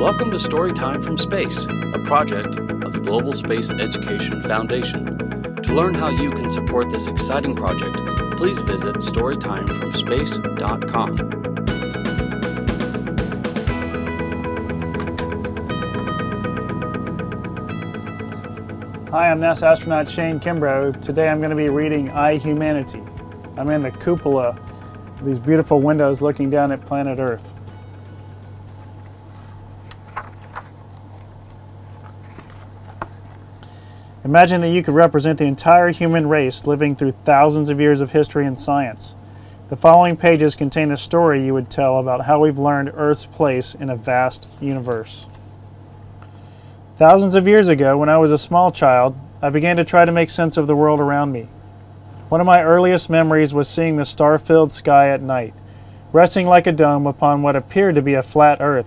Welcome to Storytime from Space, a project of the Global Space Education Foundation. To learn how you can support this exciting project, please visit storytimefromspace.com. Hi, I'm NASA astronaut Shane Kimbrough. Today I'm going to be reading I, Humanity. I'm in the cupola, these beautiful windows looking down at planet Earth. Imagine that you could represent the entire human race living through thousands of years of history and science. The following pages contain the story you would tell about how we've learned Earth's place in a vast universe. Thousands of years ago, when I was a small child, I began to try to make sense of the world around me. One of my earliest memories was seeing the star filled sky at night, resting like a dome upon what appeared to be a flat earth.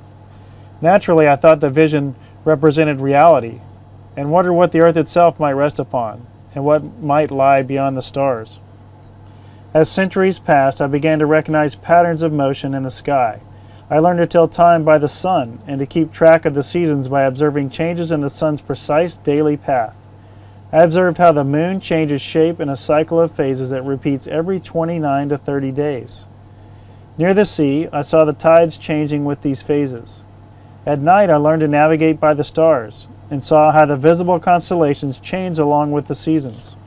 Naturally, I thought the vision represented reality, and wondered what the earth itself might rest upon, and what might lie beyond the stars. As centuries passed, I began to recognize patterns of motion in the sky. I learned to tell time by the sun and to keep track of the seasons by observing changes in the sun's precise daily path. I observed how the moon changes shape in a cycle of phases that repeats every 29 to 30 days. Near the sea, I saw the tides changing with these phases. At night, I learned to navigate by the stars and saw how the visible constellations change along with the seasons.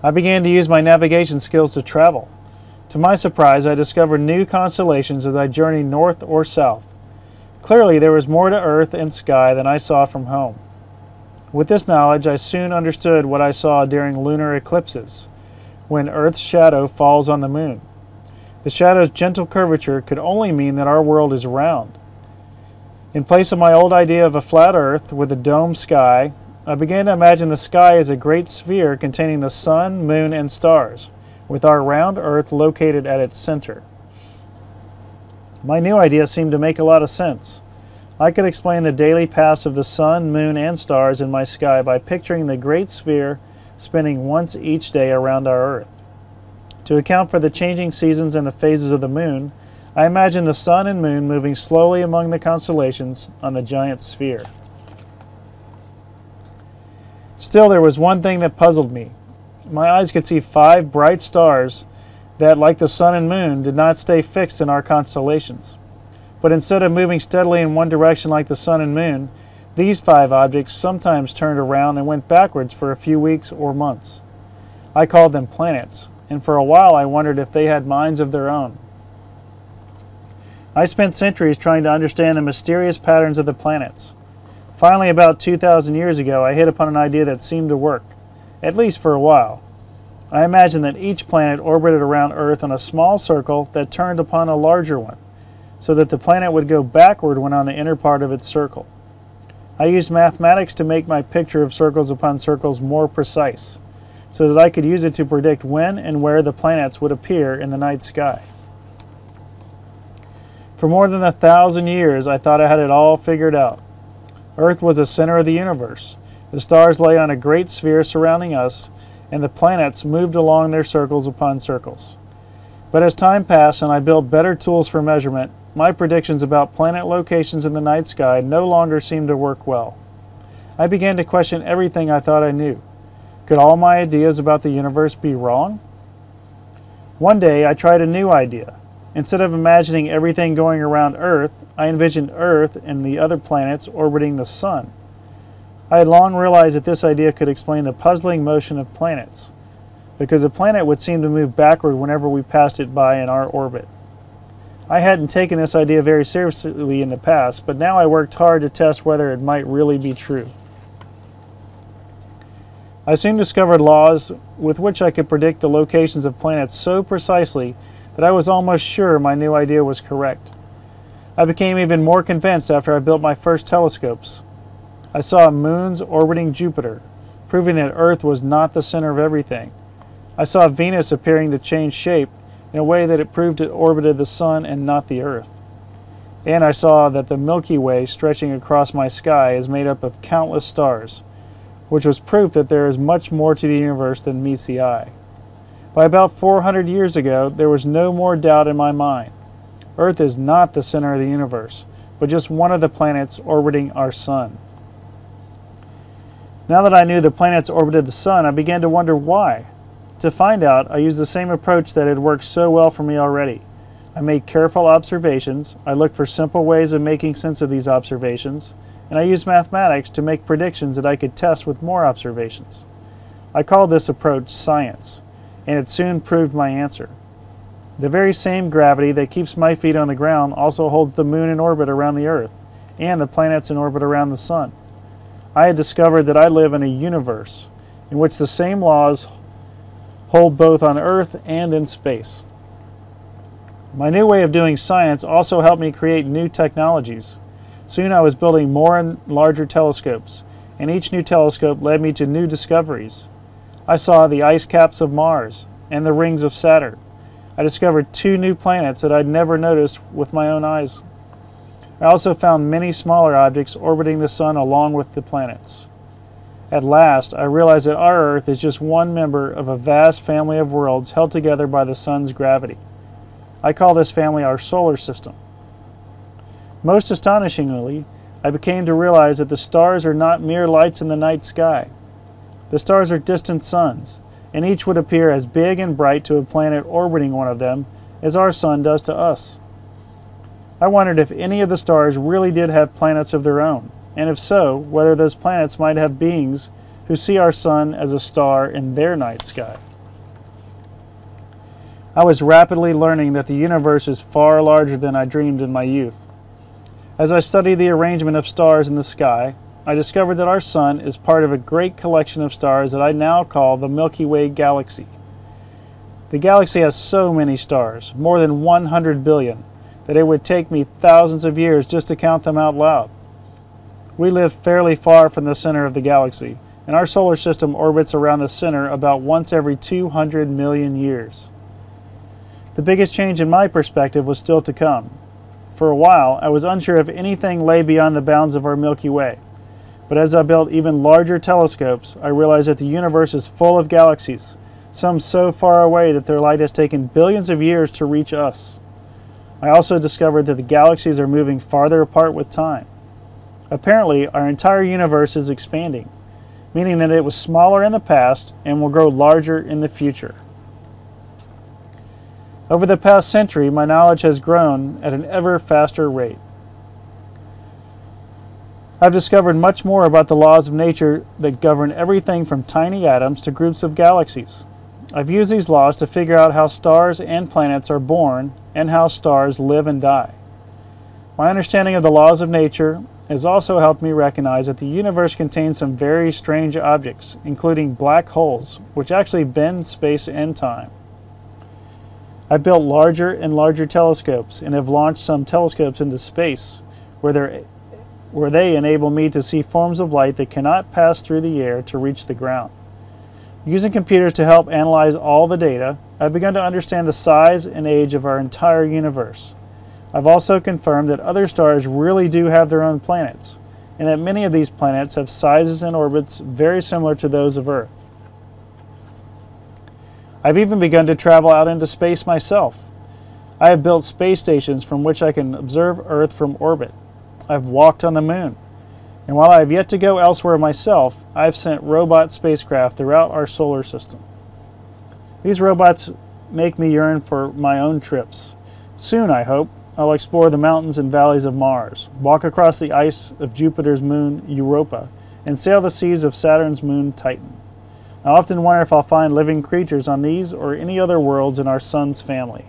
I began to use my navigation skills to travel. To my surprise, I discovered new constellations as I journeyed north or south. Clearly, there was more to earth and sky than I saw from home. With this knowledge, I soon understood what I saw during lunar eclipses, when Earth's shadow falls on the moon. The shadow's gentle curvature could only mean that our world is round. In place of my old idea of a flat Earth with a dome sky, I began to imagine the sky as a great sphere containing the sun, moon, and stars with our round Earth located at its center. My new idea seemed to make a lot of sense. I could explain the daily paths of the sun, moon, and stars in my sky by picturing the great sphere spinning once each day around our Earth. To account for the changing seasons and the phases of the moon, I imagined the sun and moon moving slowly among the constellations on the giant sphere. Still, there was one thing that puzzled me my eyes could see five bright stars that, like the sun and moon, did not stay fixed in our constellations. But instead of moving steadily in one direction like the sun and moon, these five objects sometimes turned around and went backwards for a few weeks or months. I called them planets, and for a while I wondered if they had minds of their own. I spent centuries trying to understand the mysterious patterns of the planets. Finally, about 2,000 years ago, I hit upon an idea that seemed to work at least for a while. I imagined that each planet orbited around Earth in a small circle that turned upon a larger one, so that the planet would go backward when on the inner part of its circle. I used mathematics to make my picture of circles upon circles more precise, so that I could use it to predict when and where the planets would appear in the night sky. For more than a thousand years, I thought I had it all figured out. Earth was the center of the universe, the stars lay on a great sphere surrounding us, and the planets moved along their circles upon circles. But as time passed and I built better tools for measurement, my predictions about planet locations in the night sky no longer seemed to work well. I began to question everything I thought I knew. Could all my ideas about the universe be wrong? One day I tried a new idea. Instead of imagining everything going around Earth, I envisioned Earth and the other planets orbiting the Sun. I had long realized that this idea could explain the puzzling motion of planets, because a planet would seem to move backward whenever we passed it by in our orbit. I hadn't taken this idea very seriously in the past, but now I worked hard to test whether it might really be true. I soon discovered laws with which I could predict the locations of planets so precisely that I was almost sure my new idea was correct. I became even more convinced after I built my first telescopes. I saw moons orbiting Jupiter, proving that Earth was not the center of everything. I saw Venus appearing to change shape in a way that it proved it orbited the Sun and not the Earth. And I saw that the Milky Way stretching across my sky is made up of countless stars, which was proof that there is much more to the universe than meets the eye. By about 400 years ago, there was no more doubt in my mind. Earth is not the center of the universe, but just one of the planets orbiting our Sun. Now that I knew the planets orbited the Sun, I began to wonder why. To find out, I used the same approach that had worked so well for me already. I made careful observations, I looked for simple ways of making sense of these observations, and I used mathematics to make predictions that I could test with more observations. I call this approach science, and it soon proved my answer. The very same gravity that keeps my feet on the ground also holds the moon in orbit around the Earth and the planets in orbit around the Sun. I had discovered that I live in a universe in which the same laws hold both on Earth and in space. My new way of doing science also helped me create new technologies. Soon I was building more and larger telescopes, and each new telescope led me to new discoveries. I saw the ice caps of Mars and the rings of Saturn. I discovered two new planets that I'd never noticed with my own eyes. I also found many smaller objects orbiting the Sun along with the planets. At last, I realized that our Earth is just one member of a vast family of worlds held together by the Sun's gravity. I call this family our solar system. Most astonishingly, I became to realize that the stars are not mere lights in the night sky. The stars are distant suns, and each would appear as big and bright to a planet orbiting one of them as our sun does to us. I wondered if any of the stars really did have planets of their own, and if so, whether those planets might have beings who see our sun as a star in their night sky. I was rapidly learning that the universe is far larger than I dreamed in my youth. As I studied the arrangement of stars in the sky, I discovered that our Sun is part of a great collection of stars that I now call the Milky Way galaxy. The galaxy has so many stars, more than 100 billion, that it would take me thousands of years just to count them out loud. We live fairly far from the center of the galaxy, and our solar system orbits around the center about once every 200 million years. The biggest change in my perspective was still to come. For a while, I was unsure if anything lay beyond the bounds of our Milky Way. But as I built even larger telescopes, I realized that the universe is full of galaxies, some so far away that their light has taken billions of years to reach us. I also discovered that the galaxies are moving farther apart with time. Apparently, our entire universe is expanding, meaning that it was smaller in the past and will grow larger in the future. Over the past century, my knowledge has grown at an ever faster rate. I've discovered much more about the laws of nature that govern everything from tiny atoms to groups of galaxies. I've used these laws to figure out how stars and planets are born and how stars live and die. My understanding of the laws of nature has also helped me recognize that the universe contains some very strange objects, including black holes, which actually bend space and time. I've built larger and larger telescopes and have launched some telescopes into space, where they're where they enable me to see forms of light that cannot pass through the air to reach the ground. Using computers to help analyze all the data, I've begun to understand the size and age of our entire universe. I've also confirmed that other stars really do have their own planets, and that many of these planets have sizes and orbits very similar to those of Earth. I've even begun to travel out into space myself. I have built space stations from which I can observe Earth from orbit. I've walked on the moon. And while I have yet to go elsewhere myself, I've sent robot spacecraft throughout our solar system. These robots make me yearn for my own trips. Soon, I hope, I'll explore the mountains and valleys of Mars, walk across the ice of Jupiter's moon Europa, and sail the seas of Saturn's moon Titan. I often wonder if I'll find living creatures on these or any other worlds in our sun's family.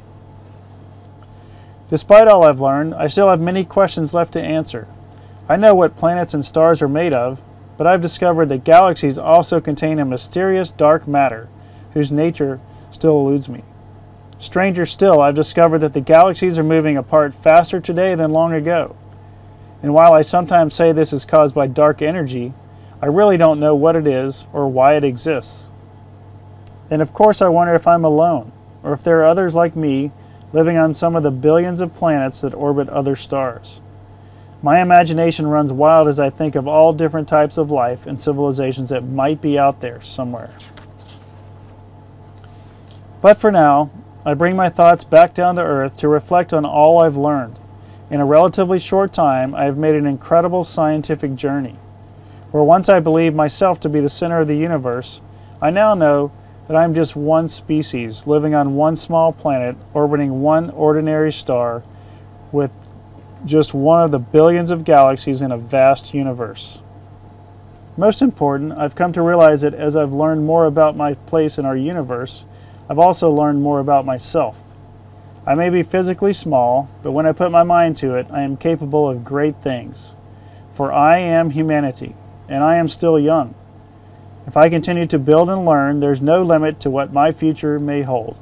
Despite all I've learned, I still have many questions left to answer. I know what planets and stars are made of, but I've discovered that galaxies also contain a mysterious dark matter whose nature still eludes me. Stranger still, I've discovered that the galaxies are moving apart faster today than long ago. And while I sometimes say this is caused by dark energy, I really don't know what it is or why it exists. And of course, I wonder if I'm alone, or if there are others like me living on some of the billions of planets that orbit other stars. My imagination runs wild as I think of all different types of life and civilizations that might be out there somewhere. But for now, I bring my thoughts back down to Earth to reflect on all I've learned In a relatively short time, I have made an incredible scientific journey. Where once I believed myself to be the center of the universe, I now know that I am just one species living on one small planet orbiting one ordinary star with just one of the billions of galaxies in a vast universe. Most important, I've come to realize that as I've learned more about my place in our universe, I've also learned more about myself. I may be physically small, but when I put my mind to it, I am capable of great things. For I am humanity, and I am still young. If I continue to build and learn, there's no limit to what my future may hold.